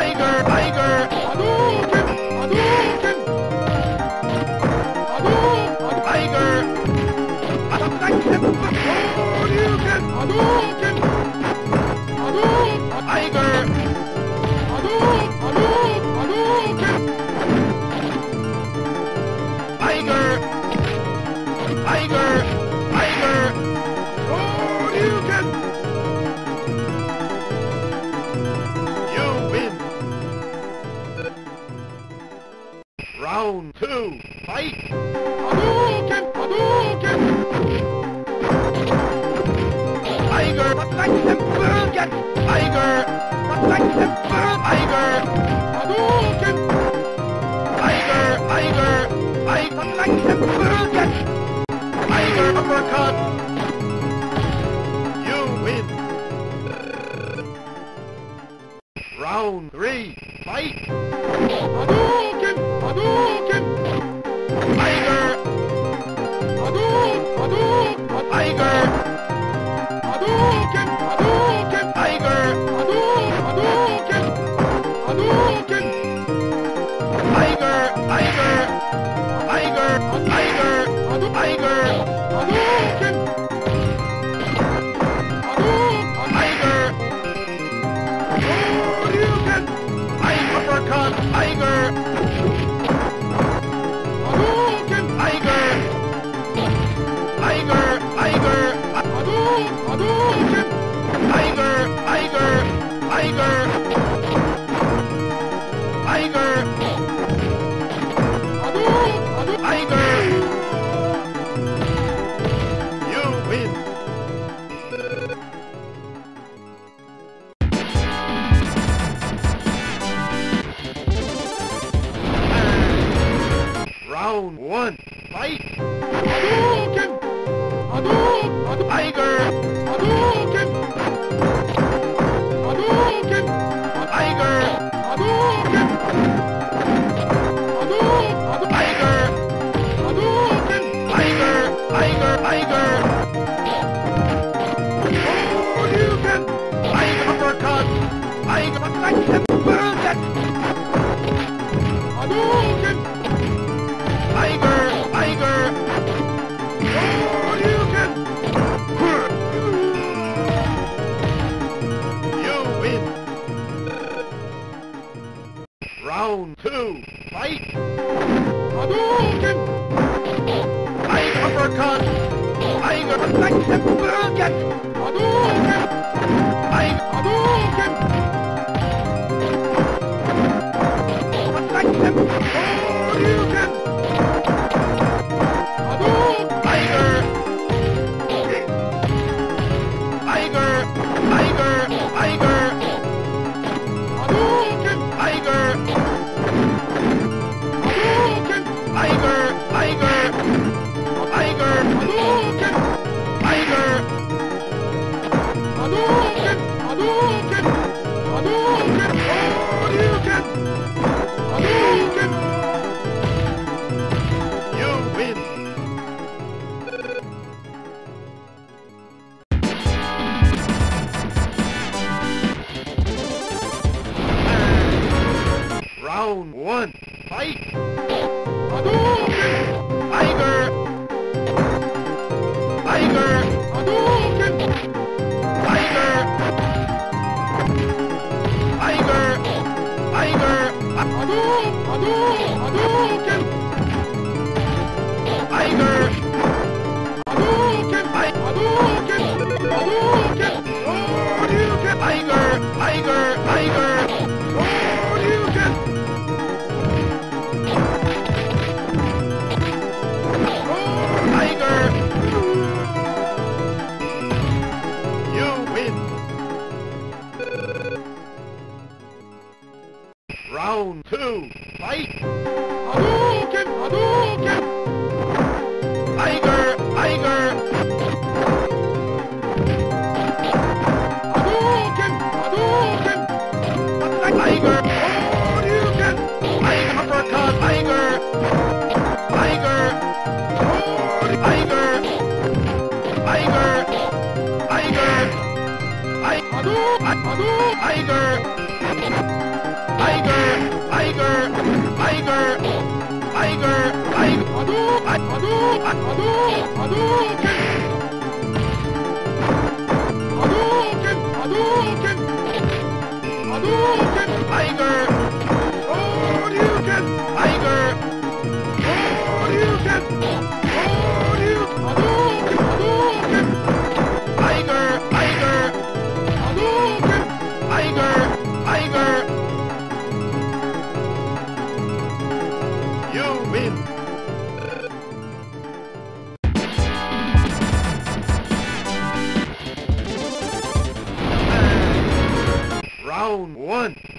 Tiger, Tiger, Hadouken, Hadouken. Hadouken, Tiger. Hadouken, Hadouken, Hadouken. Hadouken, Tiger. Round two, fight! Hadouken! Hadouken! Tiger, get! Tiger, Tiger, Hadouken! Tiger, Tiger, Tiger, get! Tiger uppercut! You win! Round three, fight! Tiger, Tiger! Hadouken! Tiger uppercut! Tiger! Tiger! Tiger! Tiger! Tiger! Hadouken! Hadouken! Tiger! Tiger! Tiger! Tiger! Tiger! Tiger! Hadouken! Hadouken! Hadouken! Hadouken! him. Round one.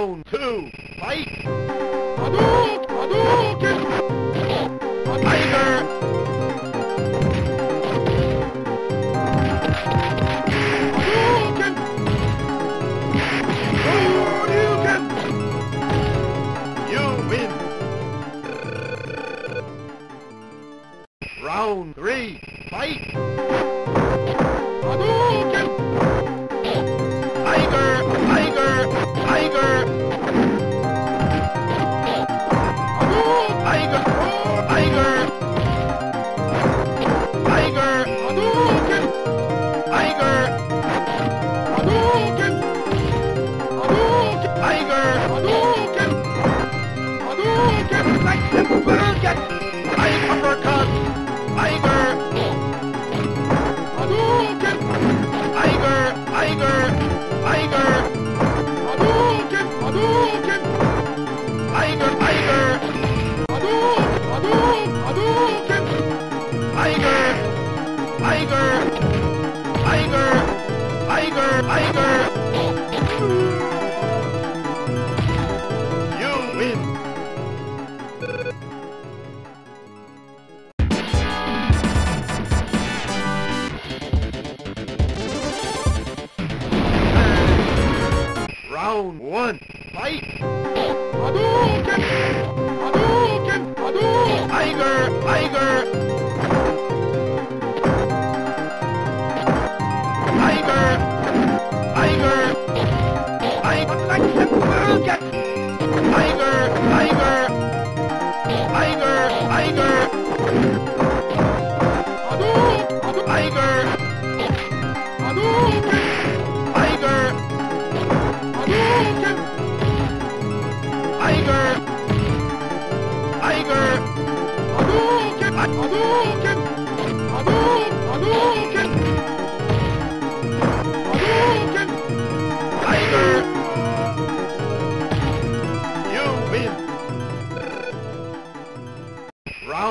round two. tiger! Round one, fight! Hadouken! Hadouken! Hadouken! Tiger! Tiger!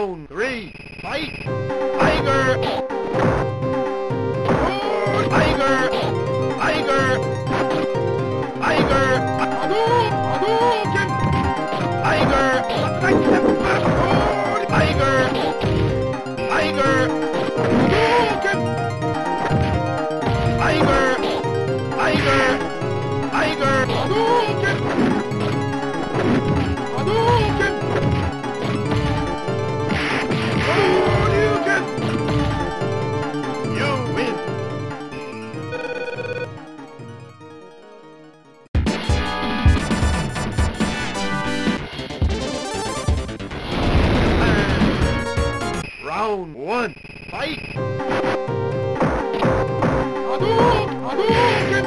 round three, fight! Tiger! Roar, tiger! Tiger! Tiger! Hadouken! Hadouken! Tiger! Roar, tiger! Tiger! Tiger! Tiger! Tiger! Round one, fight! Hadouken! Hadouken!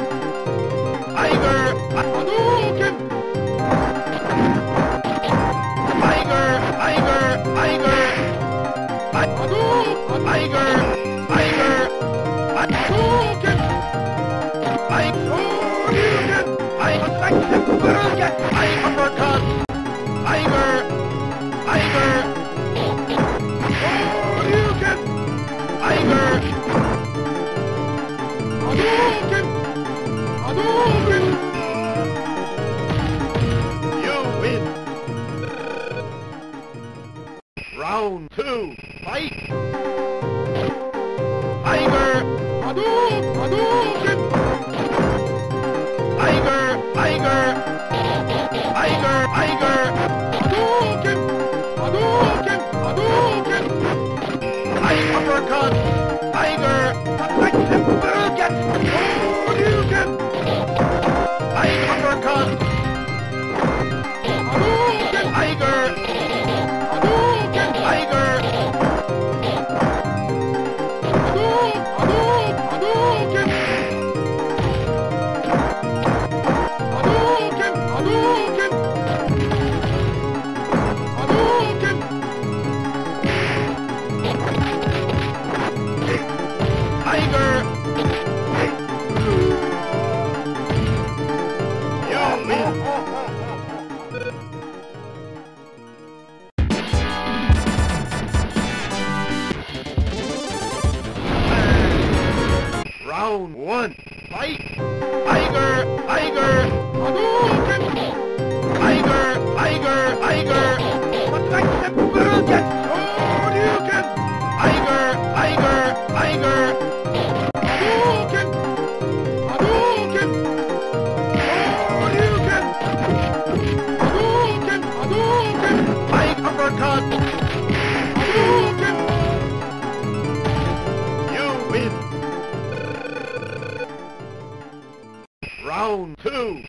Tiger! Hadouken! Tiger! Tiger! Tiger! Hadouken! Tiger! Tiger! Hadouken! Tiger! Hadouken! Tiger! Hadouken! Tiger! Round one. Fight. Tiger, tiger. Hadouken. Tiger, tiger, tiger. two,